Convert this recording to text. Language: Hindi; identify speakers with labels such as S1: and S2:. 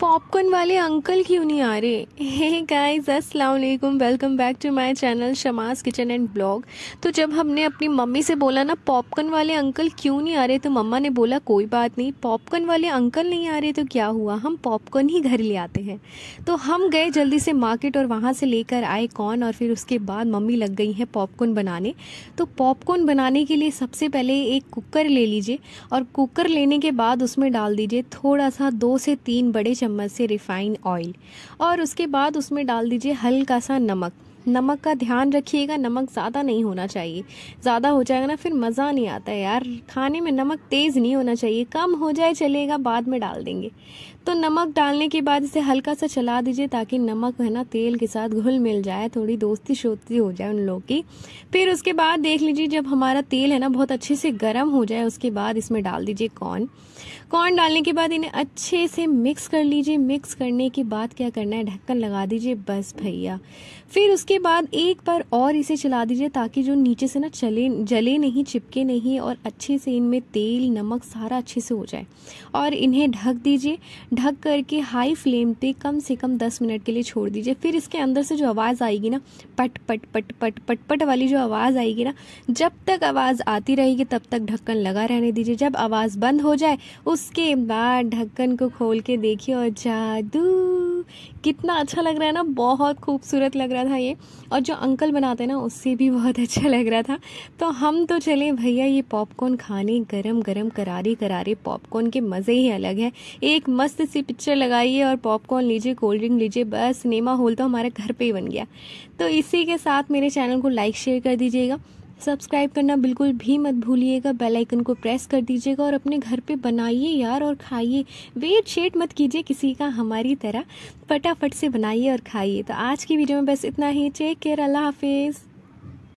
S1: पॉपकॉर्न वाले अंकल क्यों नहीं आ रहे? हे गाइस अस्सलाम वालेकुम। Welcome back to my channel Shamas kitchen and blog तो जब हमने अपनी मम्मी से बोला ना पॉपकॉर्न वाले अंकल क्यों नहीं आ रहे तो मम्मा ने बोला, कोई बात नहीं पॉपकॉर्न वाले अंकल नहीं आ रहे तो क्या हुआ? हम पॉपकॉर्न ही घर ले आते हैं. तो हम गए जल्दी से मार्केट और वहाँ से लेकर आए कॉर्न और फिर उसके बाद मम्मी लग गई हैं पॉपकॉर्न बनाने। तो पॉपकॉर्न बनाने के लिए सबसे पहले एक कुकर ले लीजिए और कुकर लेने के बाद उसमें डाल दीजिए थोड़ा सा दो से तीन बड़े से रिफ़ाइन ऑयल और उसके बाद उसमें डाल दीजिए हल्का सा नमक। नमक का ध्यान रखिएगा, नमक ज़्यादा नहीं होना चाहिए। ज़्यादा हो जाएगा ना, फिर मज़ा नहीं आता है यार। खाने में नमक तेज़ नहीं होना चाहिए। कम हो जाए, चलेगा, बाद में डाल देंगे। तो नमक डालने के बाद इसे हल्का सा चला दीजिए ताकि नमक है ना, तेल के साथ घुल मिल जाए, थोड़ी दोस्ती शोस्ती हो जाए उन लोगों की। फिर उसके बाद देख लीजिए, जब हमारा तेल है ना, बहुत अच्छे से गर्म हो जाए, उसके बाद इसमें डाल दीजिए कॉर्न। कॉर्न डालने के बाद इन्हें अच्छे से मिक्स कर लीजिए। मिक्स करने के बाद क्या करना है? ढक्कन लगा दीजिए, बस भैया। फिर उसके बाद एक बार और इसे चला दीजिए ताकि जो नीचे से ना चले, जले नहीं, चिपके नहीं और अच्छे से इनमें तेल, नमक सारा अच्छे से हो जाए। और इन्हें ढक दीजिए। ढक करके हाई फ्लेम पे कम से कम दस मिनट के लिए छोड़ दीजिए। फिर इसके अंदर से जो आवाज़ आएगी ना, पट पट पट पट पट पट वाली जो आवाज़ आएगी ना, जब तक आवाज़ आती रहेगी तब तक ढक्कन लगा रहने दीजिए। जब आवाज़ बंद हो जाए, उसके बाद ढक्कन को खोल के देखिए और जादू। कितना अच्छा लग रहा है ना, बहुत खूबसूरत लग रहा था ये। और जो अंकल बनाते ना, उससे भी बहुत अच्छा लग रहा था। तो हम तो चले, भैया, ये पॉपकॉर्न खाने गरम गरम करारे करारे पॉपकॉर्न के मज़े ही अलग है। एक मस्त सी पिक्चर लगाइए और पॉपकॉर्न लीजिए कोल्ड ड्रिंक लीजिए, बस सिनेमा हॉल तो हमारे घर पर ही बन गया। तो इसी के साथ मेरे चैनल को लाइक शेयर कर दीजिएगा। सब्सक्राइब करना बिल्कुल भी मत भूलिएगा। बेल आइकन को प्रेस कर दीजिएगा और अपने घर पे बनाइए यार और खाइए। वेट शेट मत कीजिए किसी का, हमारी तरह। फटाफट से बनाइए और खाइए। तो आज की वीडियो में बस इतना ही। टेक केयर अल्लाह हाफिज़।